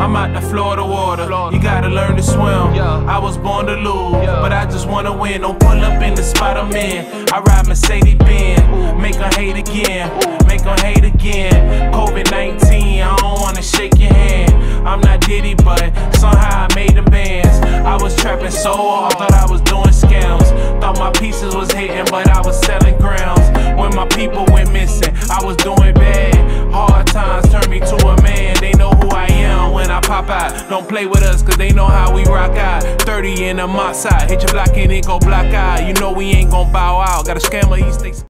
I'm out the Florida water. You gotta learn to swim. I was born to lose, but I just wanna win. Don't pull up in the spot I'm in. I ride Mercedes Benz, make her hate again, make her hate again. COVID 19, I don't wanna shake your hand. I'm not Diddy, but somehow I made them bands. I was trapping so hard, thought I was doing scams. Thought my pieces was hitting, but I was selling grams. When my people went missing, I was doing Don't play with us, cause they know how we rock out. 30 in the mop side, hit your block and it go black out. You know we ain't gon' bow out. Got a scammer, he stays.